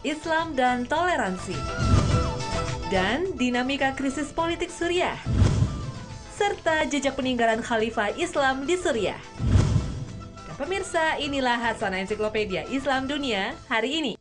Islam dan toleransi, dan dinamika krisis politik Suriah, serta jejak peninggalan Khalifah Islam di Suriah. Dan pemirsa, inilah Hasanah Ensiklopedia Islam Dunia hari ini.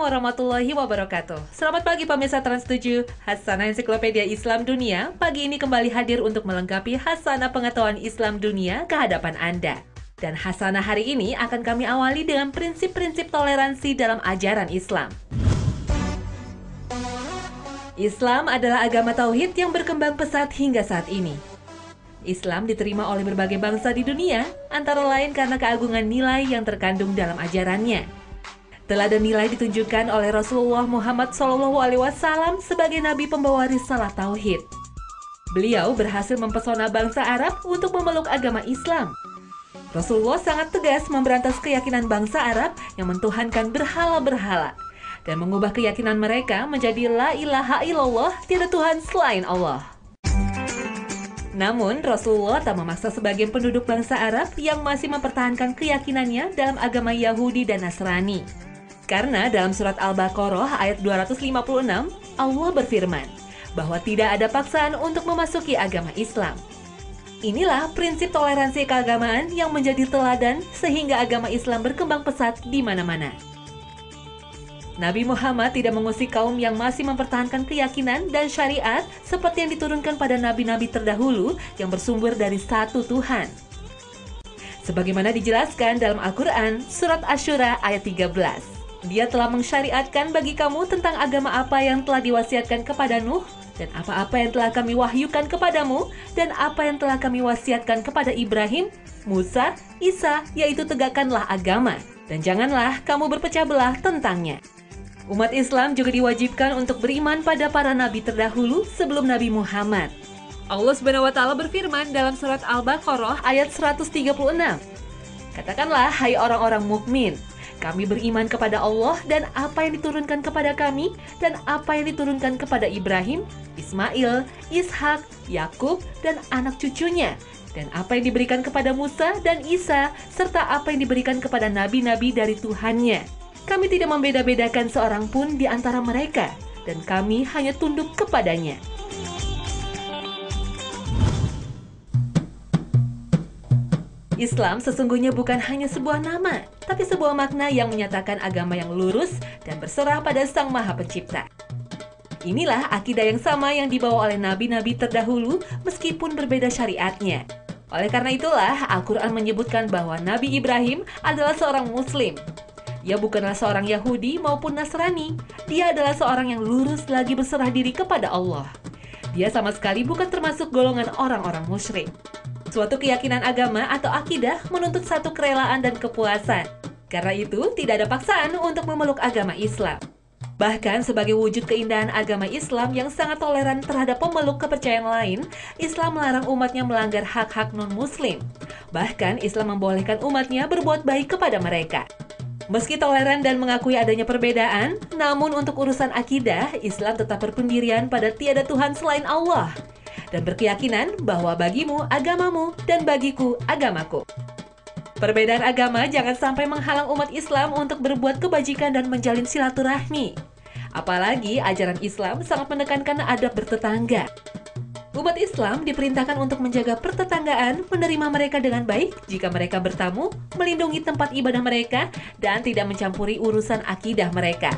Warahmatullahi wabarakatuh. Selamat pagi pemirsa Trans 7 Hasanah Ensiklopedia Islam Dunia Pagi ini kembali hadir untuk melengkapi Hasanah Pengetahuan Islam Dunia ke hadapan Anda. Dan Hasanah hari ini akan kami awali dengan prinsip-prinsip toleransi dalam ajaran Islam. Islam adalah agama tauhid yang berkembang pesat hingga saat ini. Islam diterima oleh berbagai bangsa di dunia, antara lain karena keagungan nilai yang terkandung dalam ajarannya. Teladan nilai ditunjukkan oleh Rasulullah Muhammad SAW sebagai nabi pembawa risalah tauhid. Beliau berhasil mempesona bangsa Arab untuk memeluk agama Islam. Rasulullah sangat tegas memberantas keyakinan bangsa Arab yang mentuhankan berhala-berhala dan mengubah keyakinan mereka menjadi la ilaha illallah tiada Tuhan selain Allah. Namun, Rasulullah tak memaksa sebagian penduduk bangsa Arab yang masih mempertahankan keyakinannya dalam agama Yahudi dan Nasrani. Karena dalam surat Al-Baqarah ayat 256, Allah berfirman bahwa tidak ada paksaan untuk memasuki agama Islam. Inilah prinsip toleransi keagamaan yang menjadi teladan sehingga agama Islam berkembang pesat di mana-mana. Nabi Muhammad tidak mengusik kaum yang masih mempertahankan keyakinan dan syariat seperti yang diturunkan pada nabi-nabi terdahulu yang bersumber dari satu Tuhan. Sebagaimana dijelaskan dalam Al-Quran, Surat Ashura ayat 13. Dia telah mensyariatkan bagi kamu tentang agama apa yang telah diwasiatkan kepada Nuh, dan apa-apa yang telah kami wahyukan kepadamu, dan apa yang telah kami wasiatkan kepada Ibrahim, Musa, Isa, yaitu tegakkanlah agama, dan janganlah kamu berpecah belah tentangnya. Umat Islam juga diwajibkan untuk beriman pada para nabi terdahulu sebelum Nabi Muhammad. Allah Subhanahu wa taala berfirman dalam surat Al-Baqarah ayat 136. Katakanlah hai orang-orang mukmin, kami beriman kepada Allah dan apa yang diturunkan kepada kami dan apa yang diturunkan kepada Ibrahim, Ismail, Ishak, Yakub dan anak cucunya dan apa yang diberikan kepada Musa dan Isa serta apa yang diberikan kepada nabi-nabi dari Tuhannya. Kami tidak membeda-bedakan seorang pun di antara mereka, dan kami hanya tunduk kepadanya. Islam sesungguhnya bukan hanya sebuah nama, tapi sebuah makna yang menyatakan agama yang lurus dan berserah pada Sang Maha Pencipta. Inilah akidah yang sama yang dibawa oleh nabi-nabi terdahulu meskipun berbeda syariatnya. Oleh karena itulah, Al-Quran menyebutkan bahwa Nabi Ibrahim adalah seorang muslim. Ia bukanlah seorang Yahudi maupun Nasrani. Dia adalah seorang yang lurus lagi berserah diri kepada Allah. Dia sama sekali bukan termasuk golongan orang-orang musyrik. Suatu keyakinan agama atau akidah menuntut satu kerelaan dan kepuasan. Karena itu, tidak ada paksaan untuk memeluk agama Islam. Bahkan sebagai wujud keindahan agama Islam yang sangat toleran terhadap pemeluk kepercayaan lain, Islam melarang umatnya melanggar hak-hak non-muslim. Bahkan Islam membolehkan umatnya berbuat baik kepada mereka. Meski toleran dan mengakui adanya perbedaan, namun untuk urusan akidah, Islam tetap berpendirian pada tiada Tuhan selain Allah dan berkeyakinan bahwa bagimu agamamu dan bagiku agamaku. Perbedaan agama jangan sampai menghalang umat Islam untuk berbuat kebajikan dan menjalin silaturahmi. Apalagi ajaran Islam sangat menekankan adab bertetangga. Umat Islam diperintahkan untuk menjaga pertetanggaan, menerima mereka dengan baik jika mereka bertamu, melindungi tempat ibadah mereka, dan tidak mencampuri urusan akidah mereka.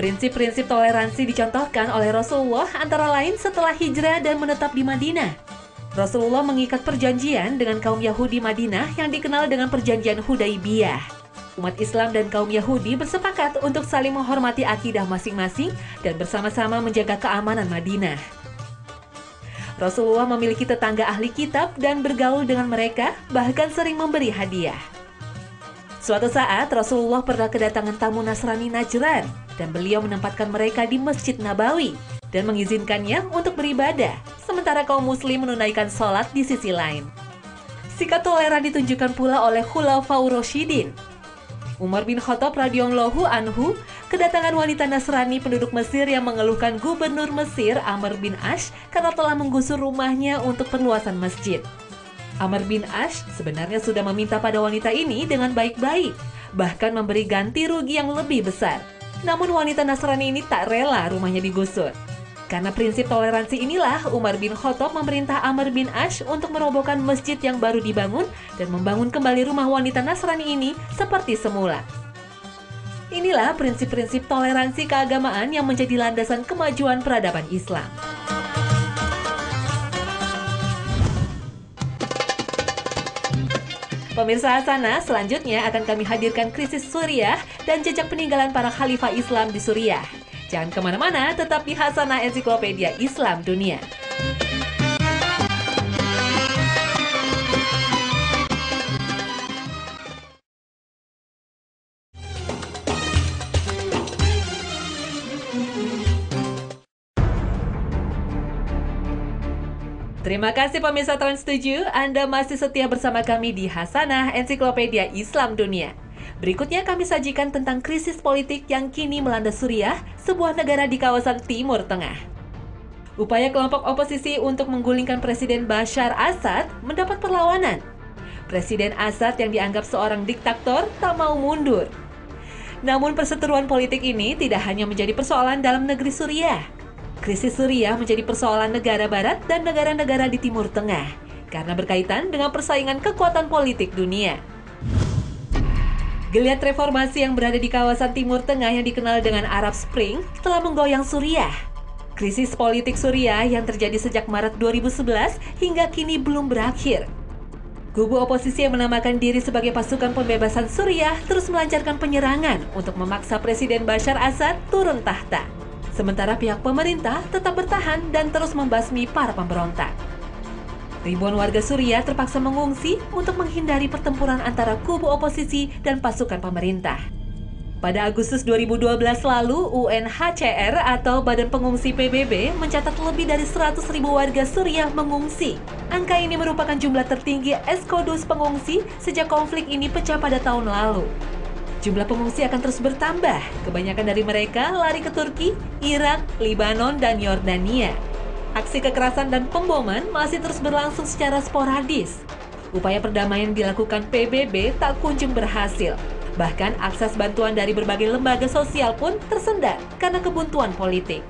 Prinsip-prinsip toleransi dicontohkan oleh Rasulullah antara lain setelah hijrah dan menetap di Madinah. Rasulullah mengikat perjanjian dengan kaum Yahudi Madinah yang dikenal dengan perjanjian Hudaibiyah. Umat Islam dan kaum Yahudi bersepakat untuk saling menghormati akidah masing-masing dan bersama-sama menjaga keamanan Madinah. Rasulullah memiliki tetangga ahli kitab dan bergaul dengan mereka, bahkan sering memberi hadiah. Suatu saat Rasulullah pernah kedatangan tamu Nasrani Najran dan beliau menempatkan mereka di Masjid Nabawi dan mengizinkannya untuk beribadah, sementara kaum muslim menunaikan sholat di sisi lain. Sikap toleran ditunjukkan pula oleh Khulafaur Rasyidin. Umar bin Khattab radhiyallahu anhu kedatangan wanita Nasrani penduduk Mesir yang mengeluhkan gubernur Mesir Amr bin Ash karena telah menggusur rumahnya untuk perluasan masjid. Amr bin Ash sebenarnya sudah meminta pada wanita ini dengan baik-baik, bahkan memberi ganti rugi yang lebih besar. Namun wanita Nasrani ini tak rela rumahnya digusur. Karena prinsip toleransi inilah Umar bin Khattab memerintah Amr bin Ash untuk merobohkan masjid yang baru dibangun dan membangun kembali rumah wanita Nasrani ini seperti semula. Inilah prinsip-prinsip toleransi keagamaan yang menjadi landasan kemajuan peradaban Islam. Pemirsa Asana, selanjutnya akan kami hadirkan krisis Suriah dan jejak peninggalan para khalifah Islam di Suriah. Jangan ke mana-mana, tetap di Hasanah Ensiklopedia Islam Dunia. Terima kasih pemirsa Trans 7, Anda masih setia bersama kami di Hasanah Ensiklopedia Islam Dunia. Berikutnya kami sajikan tentang krisis politik yang kini melanda Suriah, sebuah negara di kawasan Timur Tengah. Upaya kelompok oposisi untuk menggulingkan Presiden Bashar Assad mendapat perlawanan. Presiden Assad yang dianggap seorang diktator tak mau mundur. Namun perseteruan politik ini tidak hanya menjadi persoalan dalam negeri Suriah. Krisis Suriah menjadi persoalan negara barat dan negara-negara di Timur Tengah karena berkaitan dengan persaingan kekuatan politik dunia. Geliat reformasi yang berada di kawasan Timur Tengah yang dikenal dengan Arab Spring telah menggoyang Suriah. Krisis politik Suriah yang terjadi sejak Maret 2011 hingga kini belum berakhir. Kubu oposisi yang menamakan diri sebagai pasukan pembebasan Suriah terus melancarkan penyerangan untuk memaksa Presiden Bashar Assad turun tahta. Sementara pihak pemerintah tetap bertahan dan terus membasmi para pemberontak. Ribuan warga Suriah terpaksa mengungsi untuk menghindari pertempuran antara kubu oposisi dan pasukan pemerintah. Pada Agustus 2012 lalu, UNHCR atau Badan Pengungsi PBB mencatat lebih dari 100 ribu warga Suriah mengungsi. Angka ini merupakan jumlah tertinggi eskodus pengungsi sejak konflik ini pecah pada tahun lalu. Jumlah pengungsi akan terus bertambah. Kebanyakan dari mereka lari ke Turki, Irak, Libanon, dan Yordania. Aksi kekerasan dan pemboman masih terus berlangsung secara sporadis. Upaya perdamaian dilakukan PBB tak kunjung berhasil. Bahkan akses bantuan dari berbagai lembaga sosial pun tersendat karena kebuntuan politik.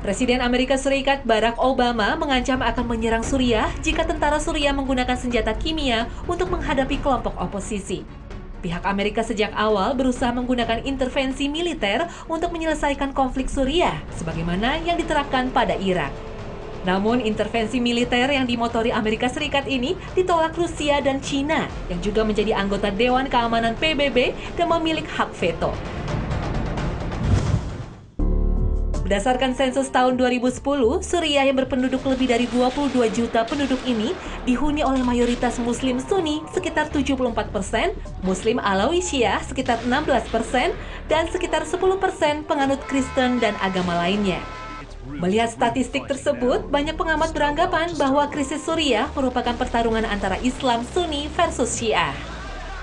Presiden Amerika Serikat Barack Obama mengancam akan menyerang Suriah jika tentara Suriah menggunakan senjata kimia untuk menghadapi kelompok oposisi. Pihak Amerika sejak awal berusaha menggunakan intervensi militer untuk menyelesaikan konflik Suriah, sebagaimana yang diterapkan pada Irak. Namun, intervensi militer yang dimotori Amerika Serikat ini ditolak Rusia dan China, yang juga menjadi anggota Dewan Keamanan PBB dan memiliki hak veto. Berdasarkan sensus tahun 2010, Suriah yang berpenduduk lebih dari 22 juta penduduk ini dihuni oleh mayoritas Muslim Sunni sekitar 74 persen, Muslim Alawi Syiah sekitar 16 persen, dan sekitar 10 persen penganut Kristen dan agama lainnya. Melihat statistik tersebut, banyak pengamat beranggapan bahwa krisis Suriah merupakan pertarungan antara Islam Sunni versus Syiah.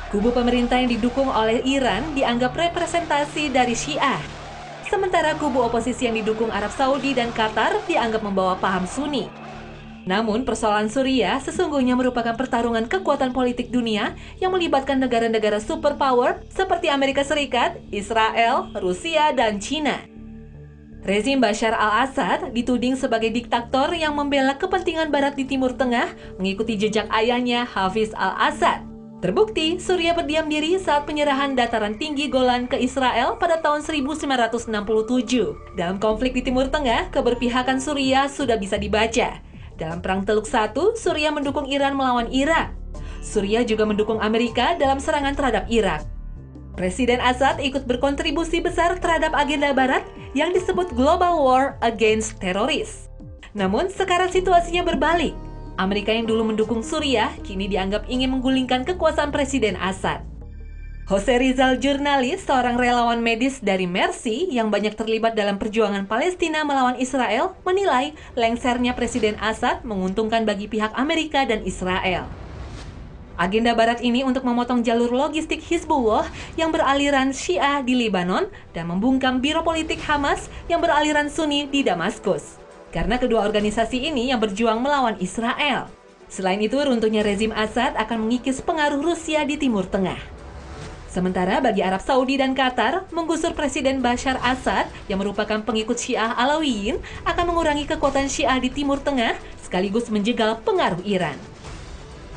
Kubu pemerintah yang didukung oleh Iran dianggap representasi dari Syiah, sementara kubu oposisi yang didukung Arab Saudi dan Qatar dianggap membawa paham Sunni. Namun, persoalan Suriah sesungguhnya merupakan pertarungan kekuatan politik dunia yang melibatkan negara-negara superpower seperti Amerika Serikat, Israel, Rusia, dan China. Rezim Bashar al-Assad dituding sebagai diktator yang membela kepentingan Barat di Timur Tengah mengikuti jejak ayahnya Hafiz al-Assad. Terbukti, Suriah berdiam diri saat penyerahan dataran tinggi Golan ke Israel pada tahun 1967. Dalam konflik di Timur Tengah, keberpihakan Suriah sudah bisa dibaca. Dalam Perang Teluk I, Suriah mendukung Iran melawan Irak. Suriah juga mendukung Amerika dalam serangan terhadap Irak. Presiden Assad ikut berkontribusi besar terhadap agenda Barat yang disebut Global War Against Terrorists. Namun, sekarang situasinya berbalik. Amerika yang dulu mendukung Suriah kini dianggap ingin menggulingkan kekuasaan Presiden Assad. Jose Rizal jurnalis, seorang relawan medis dari Mercy yang banyak terlibat dalam perjuangan Palestina melawan Israel, menilai lengsernya Presiden Assad menguntungkan bagi pihak Amerika dan Israel. Agenda barat ini untuk memotong jalur logistik Hizbullah yang beraliran Syiah di Lebanon dan membungkam biro politik Hamas yang beraliran Sunni di Damaskus. Karena kedua organisasi ini yang berjuang melawan Israel. Selain itu, runtuhnya rezim Assad akan mengikis pengaruh Rusia di Timur Tengah. Sementara bagi Arab Saudi dan Qatar, menggusur Presiden Bashar Assad yang merupakan pengikut Syiah Alawiyin akan mengurangi kekuatan Syiah di Timur Tengah sekaligus menjegal pengaruh Iran.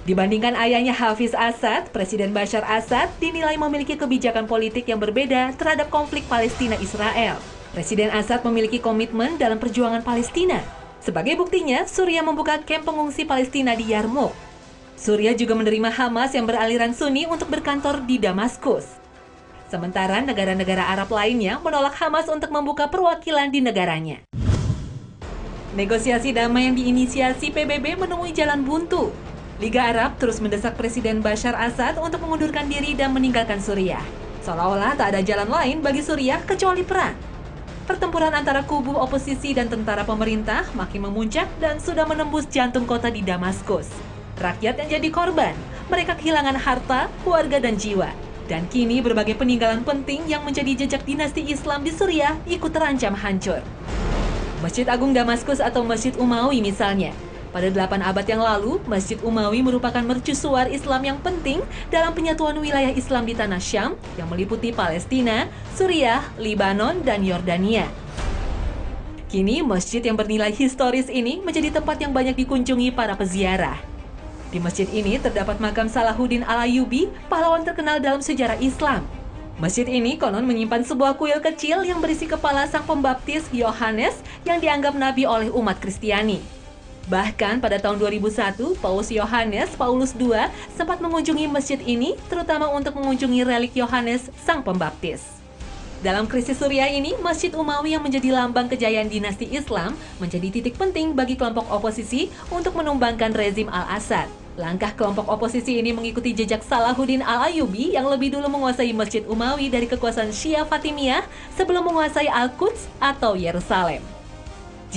Dibandingkan ayahnya Hafiz Assad, Presiden Bashar Assad dinilai memiliki kebijakan politik yang berbeda terhadap konflik Palestina-Israel. Presiden Assad memiliki komitmen dalam perjuangan Palestina. Sebagai buktinya, Suriah membuka kamp pengungsi Palestina di Yarmouk Surya juga menerima Hamas yang beraliran Sunni untuk berkantor di Damaskus. Sementara negara-negara Arab lainnya menolak Hamas untuk membuka perwakilan di negaranya. Negosiasi damai yang diinisiasi PBB menemui jalan buntu. Liga Arab terus mendesak Presiden Bashar Assad untuk mengundurkan diri dan meninggalkan Suriah. Seolah-olah tak ada jalan lain bagi Suriah kecuali perang. Pertempuran antara kubu oposisi dan tentara pemerintah makin memuncak dan sudah menembus jantung kota di Damaskus. Rakyat yang jadi korban, mereka kehilangan harta, keluarga, dan jiwa. Dan kini berbagai peninggalan penting yang menjadi jejak dinasti Islam di Suriah ikut terancam hancur. Masjid Agung Damaskus atau Masjid Umawi misalnya. Pada 8 abad yang lalu, Masjid Umawi merupakan mercusuar Islam yang penting dalam penyatuan wilayah Islam di Tanah Syam yang meliputi Palestina, Suriah, Libanon, dan Yordania. Kini, masjid yang bernilai historis ini menjadi tempat yang banyak dikunjungi para peziarah. Di masjid ini terdapat makam Salahuddin Al-Ayyubi, pahlawan terkenal dalam sejarah Islam. Masjid ini konon menyimpan sebuah kuil kecil yang berisi kepala sang pembaptis Yohanes yang dianggap nabi oleh umat Kristiani. Bahkan pada tahun 2001, Paus Yohanes Paulus II sempat mengunjungi masjid ini terutama untuk mengunjungi relik Yohanes sang pembaptis. Dalam krisis Suriah ini, Masjid Umawi yang menjadi lambang kejayaan dinasti Islam menjadi titik penting bagi kelompok oposisi untuk menumbangkan rezim Al-Assad. Langkah kelompok oposisi ini mengikuti jejak Salahuddin Al-Ayyubi yang lebih dulu menguasai Masjid Umawi dari kekuasaan Syiah Fatimiyah sebelum menguasai Al-Quds atau Yerusalem.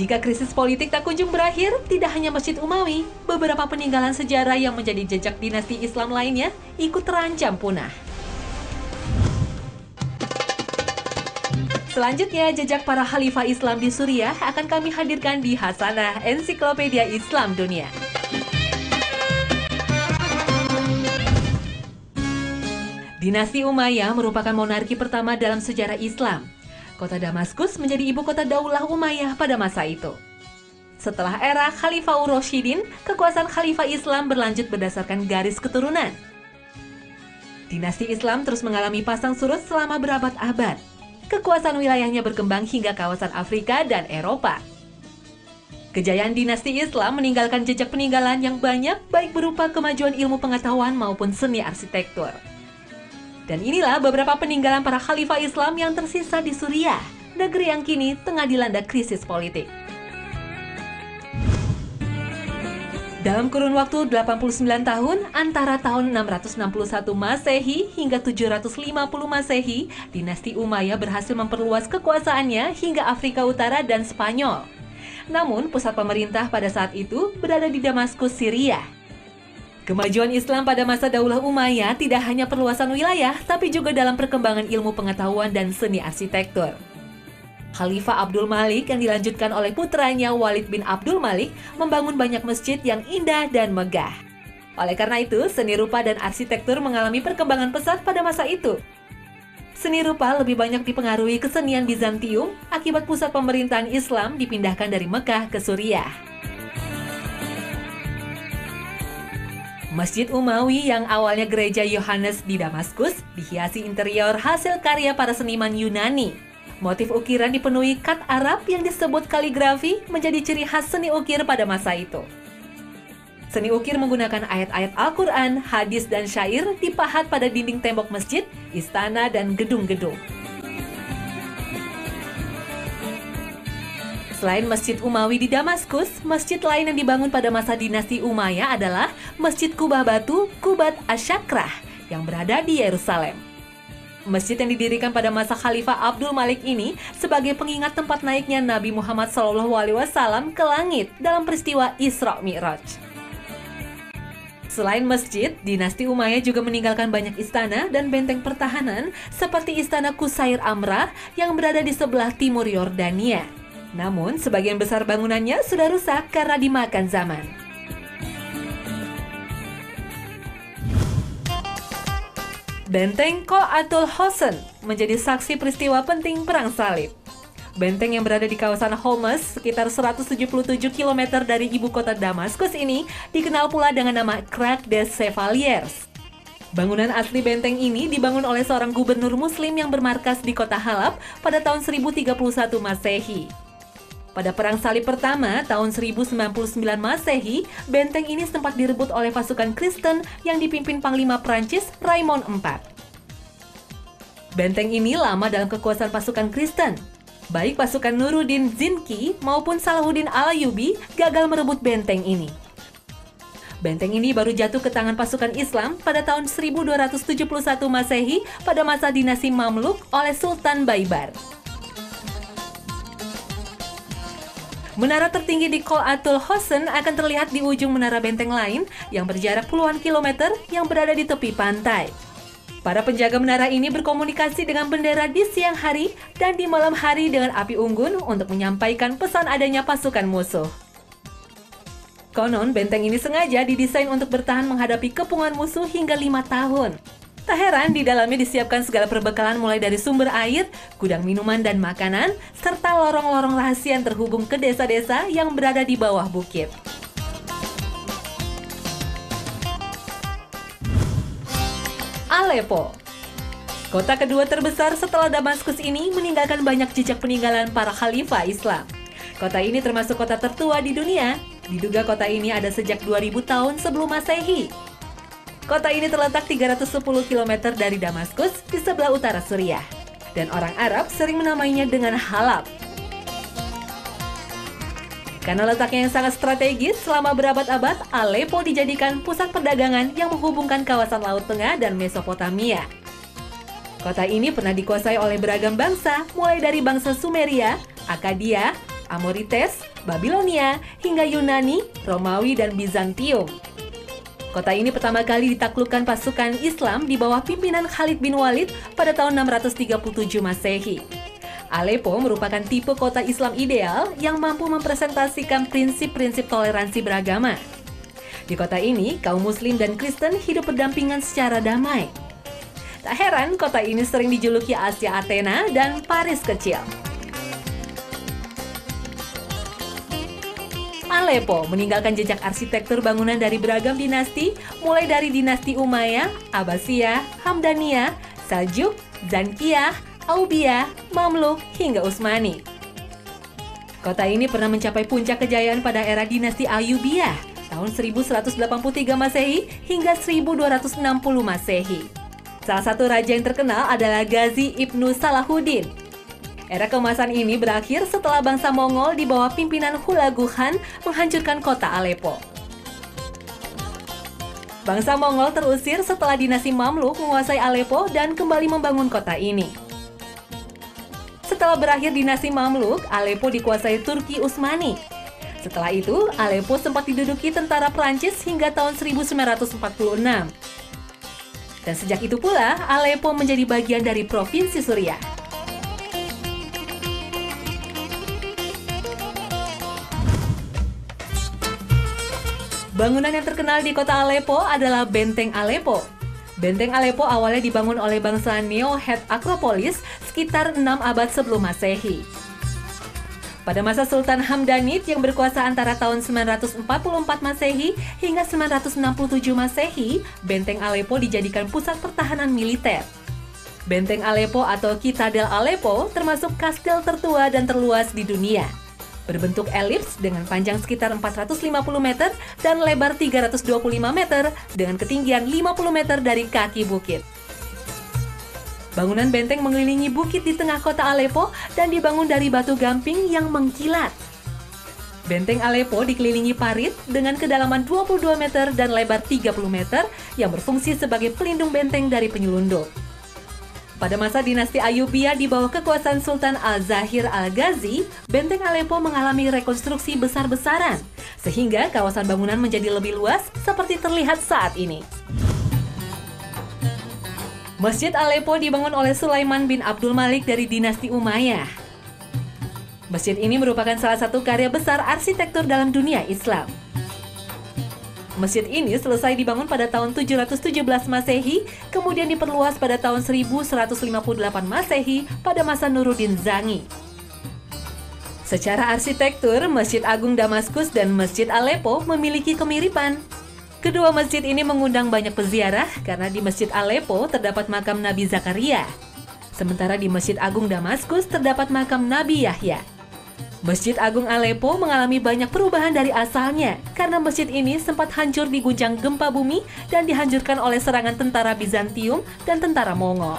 Jika krisis politik tak kunjung berakhir, tidak hanya Masjid Umawi, beberapa peninggalan sejarah yang menjadi jejak dinasti Islam lainnya ikut terancam punah. Selanjutnya, jejak para khalifah Islam di Suriah akan kami hadirkan di Hasanah Ensiklopedia Islam Dunia. Dinasti Umayyah merupakan monarki pertama dalam sejarah Islam. Kota Damaskus menjadi ibu kota Daulah Umayyah pada masa itu. Setelah era Khalifah Ur-Rasyidin, kekuasaan Khalifah Islam berlanjut berdasarkan garis keturunan. Dinasti Islam terus mengalami pasang surut selama berabad-abad kekuasaan wilayahnya berkembang hingga kawasan Afrika dan Eropa. Kejayaan dinasti Islam meninggalkan jejak peninggalan yang banyak baik berupa kemajuan ilmu pengetahuan maupun seni arsitektur. Dan inilah beberapa peninggalan para khalifah Islam yang tersisa di Suriah, negeri yang kini tengah dilanda krisis politik. Dalam kurun waktu 89 tahun, antara tahun 661 Masehi hingga 750 Masehi, dinasti Umayyah berhasil memperluas kekuasaannya hingga Afrika Utara dan Spanyol. Namun, pusat pemerintah pada saat itu berada di Damaskus, Syria. Kemajuan Islam pada masa Daulah Umayyah tidak hanya perluasan wilayah, tapi juga dalam perkembangan ilmu pengetahuan dan seni arsitektur. Khalifah Abdul Malik yang dilanjutkan oleh putranya Walid bin Abdul Malik membangun banyak masjid yang indah dan megah. Oleh karena itu, seni rupa dan arsitektur mengalami perkembangan pesat pada masa itu. Seni rupa lebih banyak dipengaruhi kesenian Bizantium akibat pusat pemerintahan Islam dipindahkan dari Mekah ke Suriah. Masjid Umawi yang awalnya gereja Yohanes di Damaskus dihiasi interior hasil karya para seniman Yunani Motif ukiran dipenuhi kat Arab yang disebut kaligrafi menjadi ciri khas seni ukir pada masa itu. Seni ukir menggunakan ayat-ayat Al-Quran, hadis, dan syair dipahat pada dinding tembok masjid, istana, dan gedung-gedung. Selain Masjid Umawi di Damaskus, masjid lain yang dibangun pada masa dinasti Umayyah adalah Masjid Kubah Batu Kubat Asyakrah yang berada di Yerusalem. Masjid yang didirikan pada masa Khalifah Abdul Malik ini sebagai pengingat tempat naiknya Nabi Muhammad SAW ke langit dalam peristiwa Isra Mi'raj. Selain masjid, dinasti Umayyah juga meninggalkan banyak istana dan benteng pertahanan seperti Istana Kusair Amrah yang berada di sebelah timur Yordania. Namun, sebagian besar bangunannya sudah rusak karena dimakan zaman. Benteng Atul Hosen menjadi saksi peristiwa penting Perang Salib. Benteng yang berada di kawasan Homs, sekitar 177 km dari ibu kota Damaskus ini, dikenal pula dengan nama Crack des Chevaliers. Bangunan asli benteng ini dibangun oleh seorang gubernur muslim yang bermarkas di kota Halab pada tahun 1031 Masehi. Pada Perang Salib pertama tahun 1099 Masehi, benteng ini sempat direbut oleh pasukan Kristen yang dipimpin Panglima Prancis Raymond IV. Benteng ini lama dalam kekuasaan pasukan Kristen. Baik pasukan Nuruddin Zinki maupun Salahuddin Alayubi gagal merebut benteng ini. Benteng ini baru jatuh ke tangan pasukan Islam pada tahun 1271 Masehi pada masa dinasti Mamluk oleh Sultan Baibar. Menara tertinggi di Kol Atul Hosen akan terlihat di ujung menara benteng lain yang berjarak puluhan kilometer yang berada di tepi pantai. Para penjaga menara ini berkomunikasi dengan bendera di siang hari dan di malam hari dengan api unggun untuk menyampaikan pesan adanya pasukan musuh. Konon, benteng ini sengaja didesain untuk bertahan menghadapi kepungan musuh hingga lima tahun. Tak heran di dalamnya disiapkan segala perbekalan mulai dari sumber air, gudang minuman dan makanan, serta lorong-lorong rahasia yang terhubung ke desa-desa yang berada di bawah bukit. Aleppo Kota kedua terbesar setelah Damaskus ini meninggalkan banyak jejak peninggalan para khalifah Islam. Kota ini termasuk kota tertua di dunia. Diduga kota ini ada sejak 2000 tahun sebelum Masehi. Kota ini terletak 310 km dari Damaskus di sebelah utara Suriah. Dan orang Arab sering menamainya dengan Halab. Karena letaknya yang sangat strategis, selama berabad-abad, Aleppo dijadikan pusat perdagangan yang menghubungkan kawasan Laut Tengah dan Mesopotamia. Kota ini pernah dikuasai oleh beragam bangsa, mulai dari bangsa Sumeria, Akadia, Amorites, Babilonia, hingga Yunani, Romawi, dan Bizantium. Kota ini pertama kali ditaklukkan pasukan Islam di bawah pimpinan Khalid bin Walid pada tahun 637 Masehi. Aleppo merupakan tipe kota Islam ideal yang mampu mempresentasikan prinsip-prinsip toleransi beragama. Di kota ini, kaum muslim dan Kristen hidup berdampingan secara damai. Tak heran kota ini sering dijuluki Asia Athena dan Paris kecil. Aleppo meninggalkan jejak arsitektur bangunan dari beragam dinasti, mulai dari dinasti Umayyah, Abbasiyah, Hamdaniyah, Saljuk, Zankiyah, Aubiyah, Mamluk, hingga Utsmani. Kota ini pernah mencapai puncak kejayaan pada era dinasti Ayubiyah tahun 1183 Masehi hingga 1260 Masehi. Salah satu raja yang terkenal adalah Ghazi Ibnu Salahuddin Era kemasan ini berakhir setelah bangsa Mongol di bawah pimpinan Hulagu Khan menghancurkan kota Aleppo. Bangsa Mongol terusir setelah dinasti Mamluk menguasai Aleppo dan kembali membangun kota ini. Setelah berakhir dinasti Mamluk, Aleppo dikuasai Turki Utsmani. Setelah itu, Aleppo sempat diduduki tentara Prancis hingga tahun 1946. Dan sejak itu pula, Aleppo menjadi bagian dari Provinsi Suriah. Bangunan yang terkenal di kota Aleppo adalah Benteng Aleppo. Benteng Aleppo awalnya dibangun oleh bangsa Neohet Akropolis sekitar 6 abad sebelum Masehi. Pada masa Sultan Hamdanid yang berkuasa antara tahun 944 Masehi hingga 967 Masehi, Benteng Aleppo dijadikan pusat pertahanan militer. Benteng Aleppo atau Citadel Aleppo termasuk kastil tertua dan terluas di dunia berbentuk elips dengan panjang sekitar 450 meter dan lebar 325 meter dengan ketinggian 50 meter dari kaki bukit. Bangunan benteng mengelilingi bukit di tengah kota Aleppo dan dibangun dari batu gamping yang mengkilat. Benteng Aleppo dikelilingi parit dengan kedalaman 22 meter dan lebar 30 meter yang berfungsi sebagai pelindung benteng dari penyelundup. Pada masa dinasti Ayubiyah di bawah kekuasaan Sultan Al-Zahir Al-Ghazi, benteng Aleppo mengalami rekonstruksi besar-besaran, sehingga kawasan bangunan menjadi lebih luas seperti terlihat saat ini. Masjid Aleppo dibangun oleh Sulaiman bin Abdul Malik dari dinasti Umayyah. Masjid ini merupakan salah satu karya besar arsitektur dalam dunia Islam. Masjid ini selesai dibangun pada tahun 717 Masehi, kemudian diperluas pada tahun 1158 Masehi pada masa Nuruddin Zangi. Secara arsitektur, Masjid Agung Damaskus dan Masjid Aleppo memiliki kemiripan. Kedua masjid ini mengundang banyak peziarah karena di Masjid Aleppo terdapat makam Nabi Zakaria. Sementara di Masjid Agung Damaskus terdapat makam Nabi Yahya. Masjid Agung Aleppo mengalami banyak perubahan dari asalnya karena masjid ini sempat hancur diguncang gempa bumi dan dihancurkan oleh serangan tentara Bizantium dan tentara Mongol.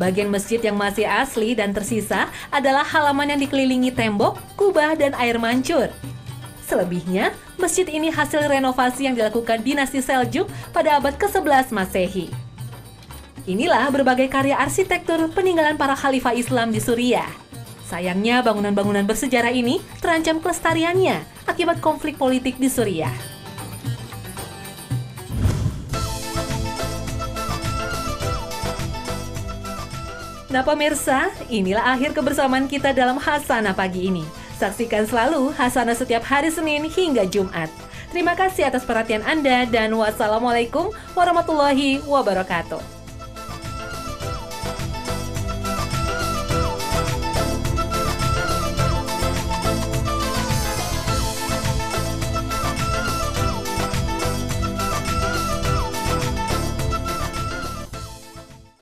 Bagian masjid yang masih asli dan tersisa adalah halaman yang dikelilingi tembok, kubah, dan air mancur. Selebihnya, masjid ini hasil renovasi yang dilakukan dinasti Seljuk pada abad ke-11 Masehi. Inilah berbagai karya arsitektur peninggalan para khalifah Islam di Suriah. Sayangnya bangunan-bangunan bersejarah ini terancam kelestariannya akibat konflik politik di Suriah. Nah pemirsa, inilah akhir kebersamaan kita dalam Hasana pagi ini. Saksikan selalu Hasana setiap hari Senin hingga Jumat. Terima kasih atas perhatian Anda dan wassalamualaikum warahmatullahi wabarakatuh.